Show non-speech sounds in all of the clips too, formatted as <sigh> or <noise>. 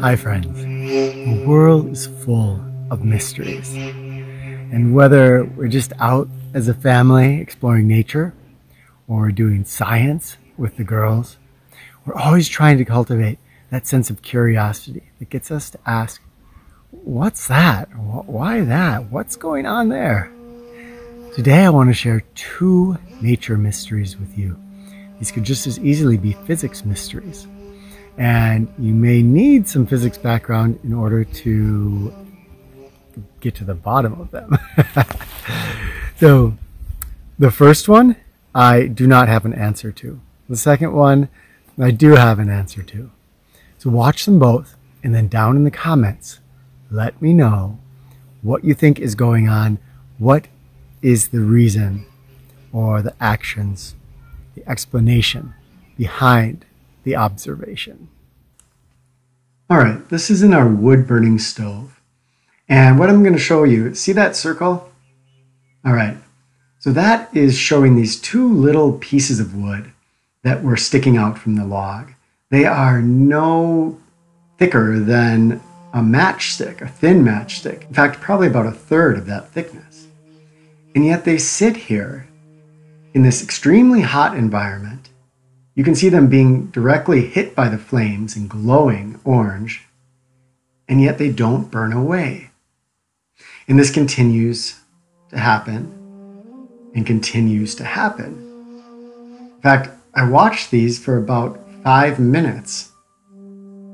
Hi, friends. The world is full of mysteries. And whether we're just out as a family exploring nature or doing science with the girls, we're always trying to cultivate that sense of curiosity that gets us to ask, what's that? Why that? What's going on there? Today, I want to share two nature mysteries with you. These could just as easily be physics mysteries. And you may need some physics background in order to get to the bottom of them. <laughs> so, the first one, I do not have an answer to. The second one, I do have an answer to. So, watch them both, and then down in the comments, let me know what you think is going on. What is the reason or the actions, the explanation behind the observation. All right, this is in our wood burning stove. And what I'm going to show you, see that circle? All right, so that is showing these two little pieces of wood that were sticking out from the log. They are no thicker than a matchstick, a thin matchstick. In fact, probably about a third of that thickness. And yet they sit here in this extremely hot environment you can see them being directly hit by the flames and glowing orange, and yet they don't burn away. And this continues to happen and continues to happen. In fact, I watched these for about five minutes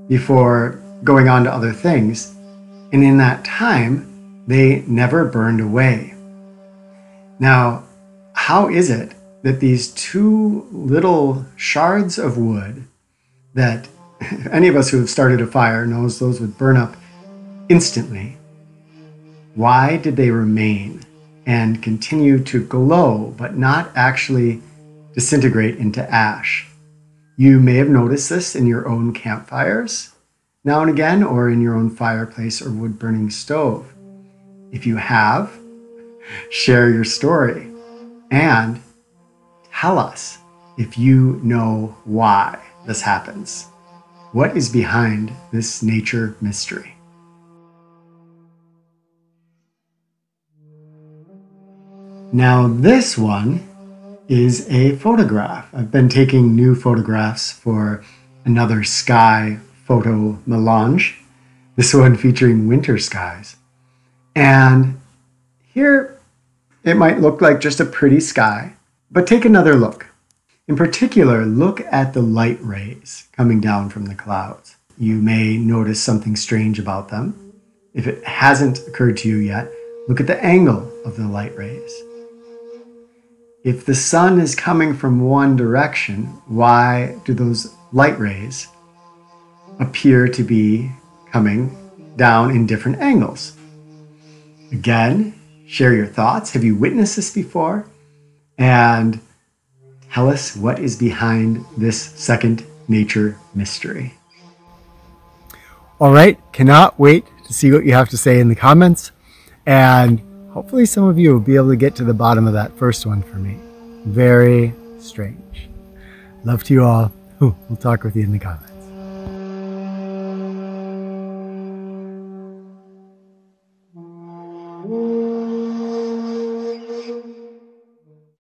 before going on to other things, and in that time, they never burned away. Now, how is it that these two little shards of wood that <laughs> any of us who have started a fire knows those would burn up instantly. Why did they remain and continue to glow but not actually disintegrate into ash? You may have noticed this in your own campfires now and again or in your own fireplace or wood burning stove. If you have, <laughs> share your story. And Tell us if you know why this happens. What is behind this nature mystery? Now, this one is a photograph. I've been taking new photographs for another sky photo melange, this one featuring winter skies. And here it might look like just a pretty sky, but take another look. In particular, look at the light rays coming down from the clouds. You may notice something strange about them. If it hasn't occurred to you yet, look at the angle of the light rays. If the sun is coming from one direction, why do those light rays appear to be coming down in different angles? Again, share your thoughts. Have you witnessed this before? And tell us what is behind this second nature mystery. All right, cannot wait to see what you have to say in the comments. And hopefully, some of you will be able to get to the bottom of that first one for me. Very strange. Love to you all. <laughs> We'll talk with you in the comments.